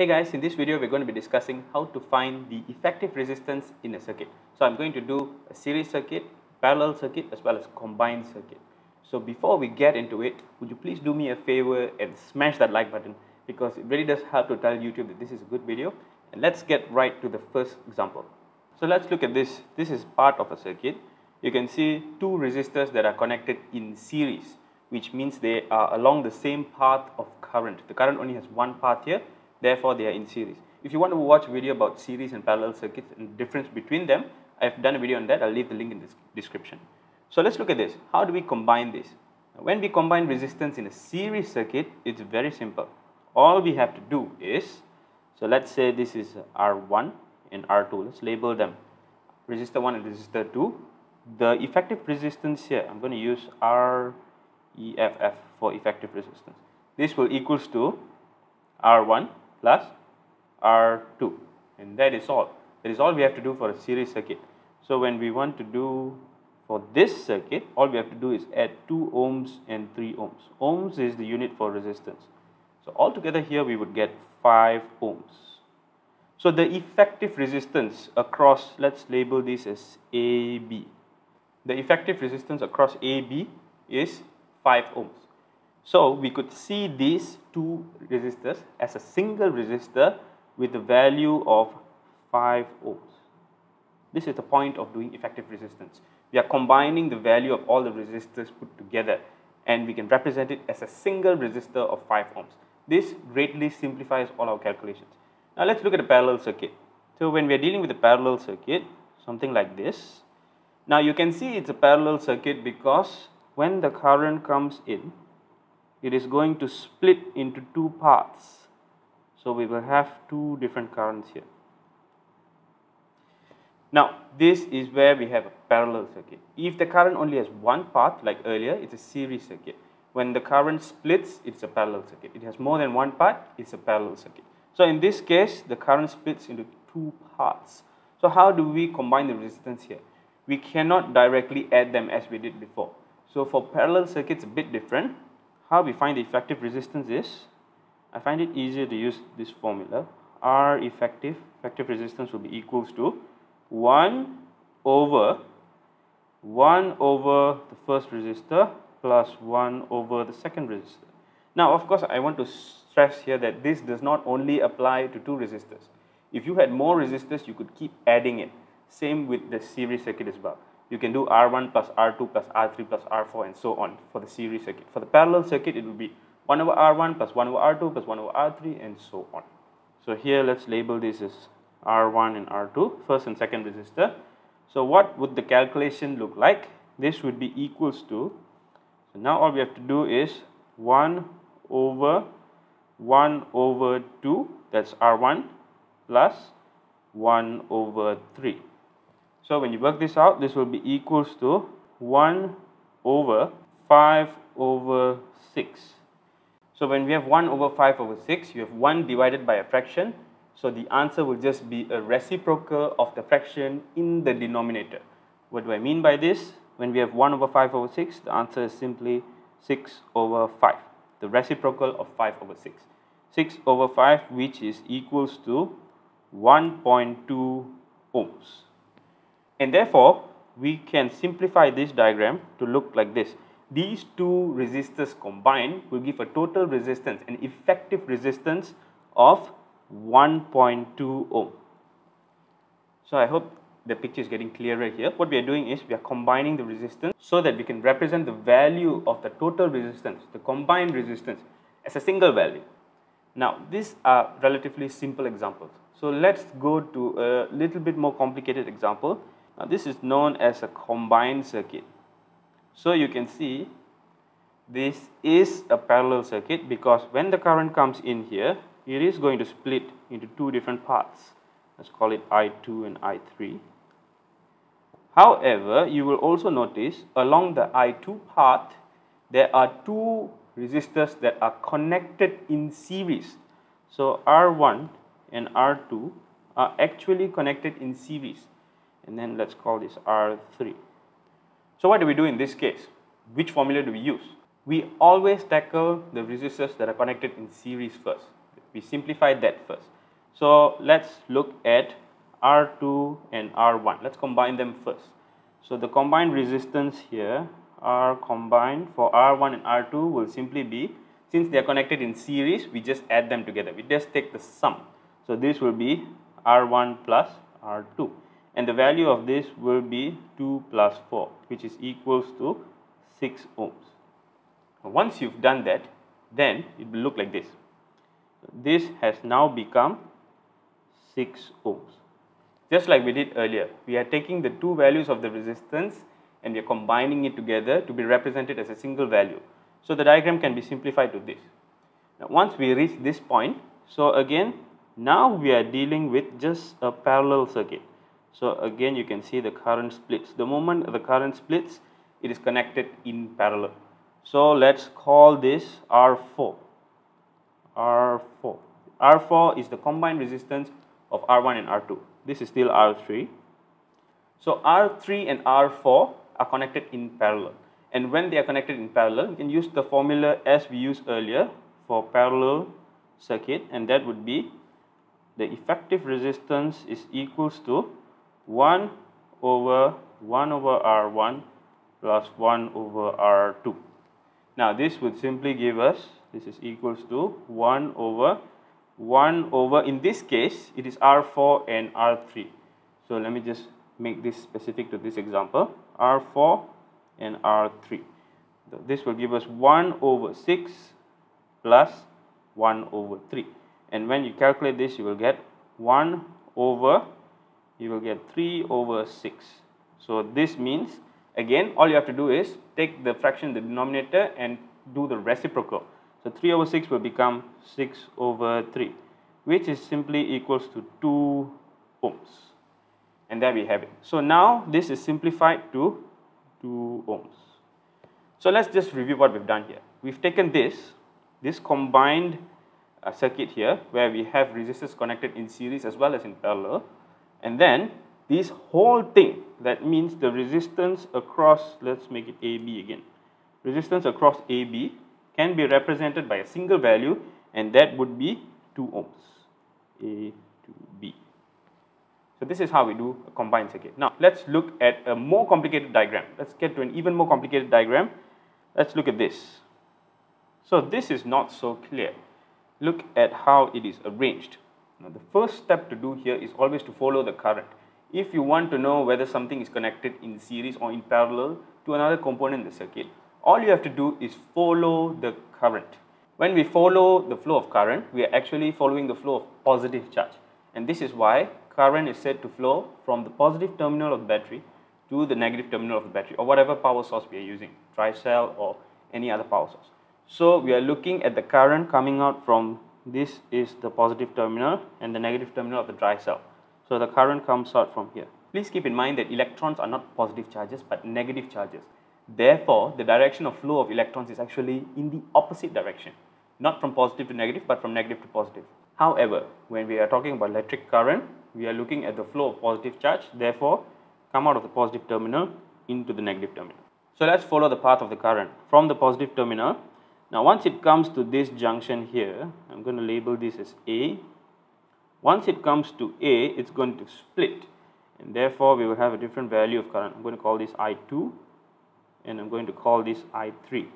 Hey guys, in this video we're going to be discussing how to find the effective resistance in a circuit. So I'm going to do a series circuit, parallel circuit as well as combined circuit. So before we get into it, would you please do me a favor and smash that like button because it really does help to tell YouTube that this is a good video. And let's get right to the first example. So let's look at this. This is part of a circuit. You can see two resistors that are connected in series, which means they are along the same path of current. The current only has one path here therefore they are in series. If you want to watch a video about series and parallel circuits and difference between them, I've done a video on that, I'll leave the link in the description. So let's look at this. How do we combine this? When we combine resistance in a series circuit, it's very simple. All we have to do is, so let's say this is R1 and R2, let's label them resistor 1 and resistor 2. The effective resistance here, I'm going to use REFF for effective resistance. This will equals to R1 plus R2 and that is all. That is all we have to do for a series circuit. So when we want to do for this circuit, all we have to do is add 2 ohms and 3 ohms. Ohms is the unit for resistance. So altogether here we would get 5 ohms. So the effective resistance across, let's label this as AB. The effective resistance across AB is 5 ohms. So we could see these two resistors as a single resistor with a value of 5 ohms. This is the point of doing effective resistance. We are combining the value of all the resistors put together and we can represent it as a single resistor of 5 ohms. This greatly simplifies all our calculations. Now let's look at a parallel circuit. So when we are dealing with a parallel circuit, something like this. Now you can see it's a parallel circuit because when the current comes in, it is going to split into two paths. So we will have two different currents here. Now, this is where we have a parallel circuit. If the current only has one path, like earlier, it's a series circuit. When the current splits, it's a parallel circuit. It has more than one path, it's a parallel circuit. So in this case, the current splits into two paths. So how do we combine the resistance here? We cannot directly add them as we did before. So for parallel circuits, a bit different how we find the effective resistance is, I find it easier to use this formula. R effective, effective resistance will be equals to 1 over 1 over the first resistor plus 1 over the second resistor. Now, of course, I want to stress here that this does not only apply to two resistors. If you had more resistors, you could keep adding it. Same with the series circuit as well you can do R1 plus R2 plus R3 plus R4 and so on for the series circuit. For the parallel circuit, it will be 1 over R1 plus 1 over R2 plus 1 over R3 and so on. So here let's label this as R1 and R2, first and second resistor. So what would the calculation look like? This would be equals to, so now all we have to do is 1 over 1 over 2, that's R1 plus 1 over 3. So when you work this out, this will be equals to 1 over 5 over 6. So when we have 1 over 5 over 6, you have 1 divided by a fraction. So the answer will just be a reciprocal of the fraction in the denominator. What do I mean by this? When we have 1 over 5 over 6, the answer is simply 6 over 5. The reciprocal of 5 over 6. 6 over 5 which is equals to 1.2 ohms. And therefore, we can simplify this diagram to look like this. These two resistors combined will give a total resistance, an effective resistance of 1.2 ohm. So I hope the picture is getting clearer here. What we are doing is we are combining the resistance so that we can represent the value of the total resistance, the combined resistance as a single value. Now, these are relatively simple examples. So let's go to a little bit more complicated example now this is known as a combined circuit. So you can see this is a parallel circuit because when the current comes in here, it is going to split into two different parts. Let's call it I2 and I3. However, you will also notice along the I2 path, there are two resistors that are connected in series. So R1 and R2 are actually connected in series and then let's call this R3. So what do we do in this case? Which formula do we use? We always tackle the resistors that are connected in series first. We simplify that first. So let's look at R2 and R1. Let's combine them first. So the combined resistance here are combined for R1 and R2 will simply be, since they are connected in series, we just add them together. We just take the sum. So this will be R1 plus R2 and the value of this will be 2 plus 4 which is equals to 6 ohms. Once you've done that then it will look like this. This has now become 6 ohms. Just like we did earlier, we are taking the two values of the resistance and we are combining it together to be represented as a single value. So the diagram can be simplified to this. Now once we reach this point, so again now we are dealing with just a parallel circuit. So again you can see the current splits. The moment the current splits, it is connected in parallel. So let's call this R4. R4. R4 is the combined resistance of R1 and R2. This is still R3. So R3 and R4 are connected in parallel. And when they are connected in parallel, you can use the formula as we used earlier for parallel circuit and that would be the effective resistance is equals to 1 over 1 over R1 plus 1 over R2. Now this would simply give us, this is equals to 1 over 1 over, in this case, it is R4 and R3. So let me just make this specific to this example, R4 and R3. This will give us 1 over 6 plus 1 over 3. And when you calculate this, you will get 1 over, you will get 3 over 6. So this means, again, all you have to do is take the fraction the denominator and do the reciprocal. So 3 over 6 will become 6 over 3 which is simply equals to 2 ohms. And there we have it. So now this is simplified to 2 ohms. So let's just review what we've done here. We've taken this, this combined uh, circuit here where we have resistors connected in series as well as in parallel. And then this whole thing, that means the resistance across, let's make it AB again. Resistance across AB can be represented by a single value and that would be 2 ohms. A to B. So this is how we do a combined circuit. Now let's look at a more complicated diagram. Let's get to an even more complicated diagram. Let's look at this. So this is not so clear. Look at how it is arranged. Now the first step to do here is always to follow the current. If you want to know whether something is connected in series or in parallel to another component in the circuit, all you have to do is follow the current. When we follow the flow of current, we are actually following the flow of positive charge. And this is why current is said to flow from the positive terminal of the battery to the negative terminal of the battery or whatever power source we are using, dry cell or any other power source. So we are looking at the current coming out from this is the positive terminal and the negative terminal of the dry cell. So the current comes out from here. Please keep in mind that electrons are not positive charges but negative charges. Therefore, the direction of flow of electrons is actually in the opposite direction not from positive to negative but from negative to positive. However, when we are talking about electric current, we are looking at the flow of positive charge, therefore come out of the positive terminal into the negative terminal. So let's follow the path of the current from the positive terminal. Now once it comes to this junction here, I'm going to label this as A. Once it comes to A, it's going to split and therefore we will have a different value of current. I'm going to call this I2 and I'm going to call this I3.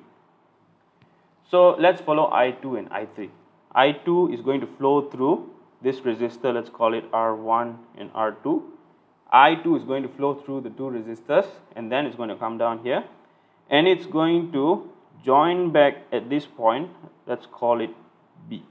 So let's follow I2 and I3. I2 is going to flow through this resistor, let's call it R1 and R2. I2 is going to flow through the two resistors and then it's going to come down here and it's going to join back at this point, let's call it B.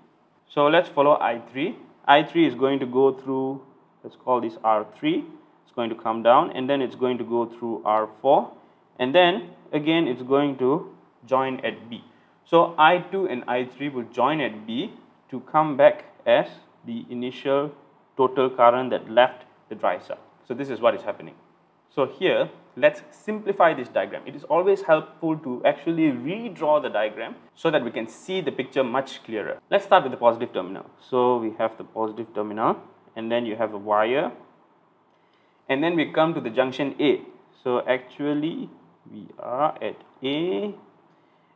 So let's follow I3. I3 is going to go through, let's call this R3, it's going to come down and then it's going to go through R4 and then again it's going to join at B. So I2 and I3 will join at B to come back as the initial total current that left the dry cell. So this is what is happening. So here, let's simplify this diagram. It is always helpful to actually redraw the diagram so that we can see the picture much clearer. Let's start with the positive terminal. So we have the positive terminal and then you have a wire and then we come to the junction A. So actually we are at A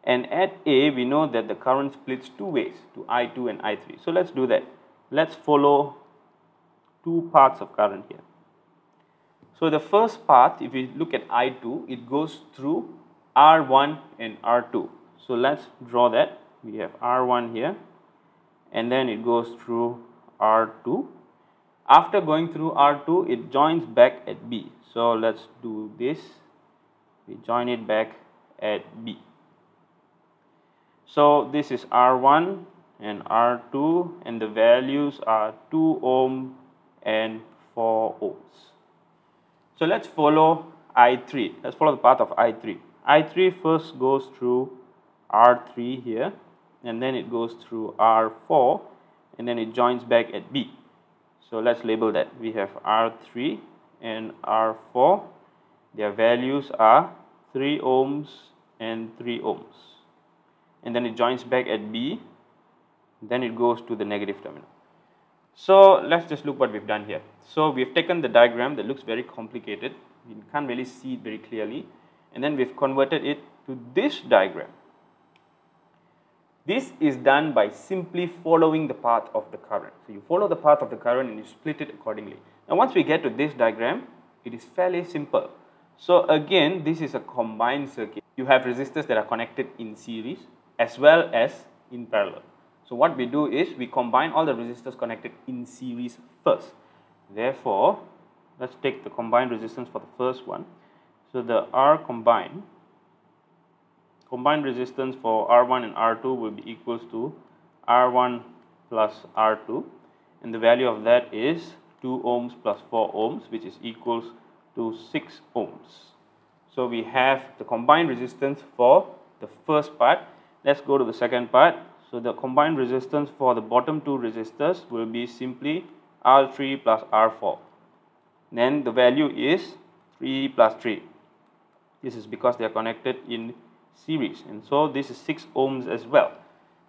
And at A, we know that the current splits two ways, to I2 and I3. So let's do that. Let's follow two paths of current here. So the first path, if we look at I2, it goes through R1 and R2. So let's draw that. We have R1 here and then it goes through R2. After going through R2, it joins back at B. So let's do this. We join it back at B. So this is R1 and R2 and the values are 2 ohm and 4 ohms. So let's follow I3. Let's follow the path of I3. I3 first goes through R3 here and then it goes through R4 and then it joins back at B. So let's label that. We have R3 and R4. Their values are 3 ohms and 3 ohms. And then it joins back at B. Then it goes to the negative terminal. So let's just look what we've done here. So we've taken the diagram that looks very complicated. You can't really see it very clearly. And then we've converted it to this diagram. This is done by simply following the path of the current. So you follow the path of the current and you split it accordingly. Now once we get to this diagram, it is fairly simple. So again, this is a combined circuit. You have resistors that are connected in series as well as in parallel. So what we do is we combine all the resistors connected in series first. Therefore, let's take the combined resistance for the first one. So the R combined combined resistance for R1 and R2 will be equals to R1 plus R2 and the value of that is 2 ohms plus 4 ohms which is equals to 6 ohms. So we have the combined resistance for the first part. Let's go to the second part. So the combined resistance for the bottom two resistors will be simply R3 plus R4. Then the value is 3 plus 3. This is because they are connected in series and so this is 6 ohms as well.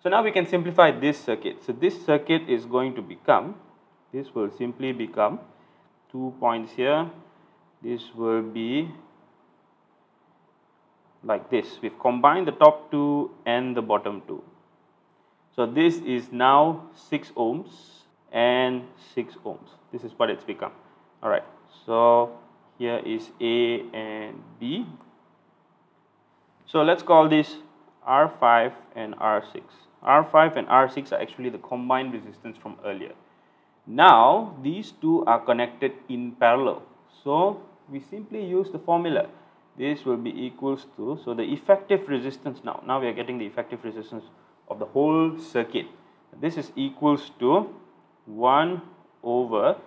So now we can simplify this circuit. So this circuit is going to become, this will simply become 2 points here, this will be like this. We've combined the top two and the bottom two. So this is now 6 ohms and 6 ohms. This is what it's become. Alright, so here is A and B so let's call this R5 and R6. R5 and R6 are actually the combined resistance from earlier. Now these two are connected in parallel. So we simply use the formula. This will be equals to, so the effective resistance now, now we are getting the effective resistance of the whole circuit. This is equals to 1 over,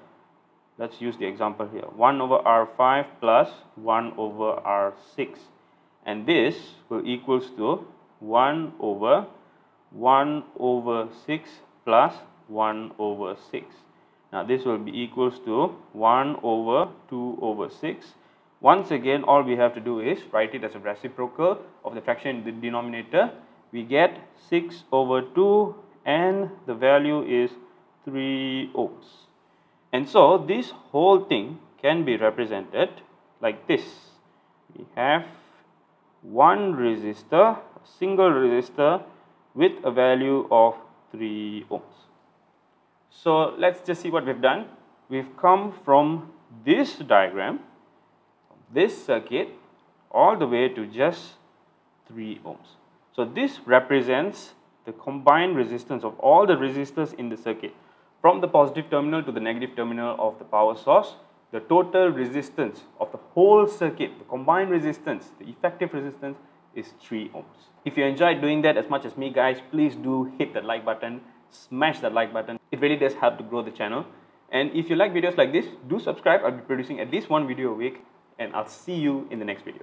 let's use the example here, 1 over R5 plus 1 over R6 and this will equals to 1 over 1 over 6 plus 1 over 6. Now this will be equals to 1 over 2 over 6. Once again all we have to do is write it as a reciprocal of the fraction in the denominator. We get 6 over 2 and the value is 3 ohms. And so this whole thing can be represented like this. We have one resistor, single resistor with a value of 3 ohms. So let's just see what we've done. We've come from this diagram, this circuit, all the way to just 3 ohms. So this represents the combined resistance of all the resistors in the circuit from the positive terminal to the negative terminal of the power source the total resistance of the whole circuit, the combined resistance, the effective resistance is 3 ohms. If you enjoyed doing that as much as me guys, please do hit that like button, smash that like button. It really does help to grow the channel. And if you like videos like this, do subscribe. I'll be producing at least one video a week and I'll see you in the next video.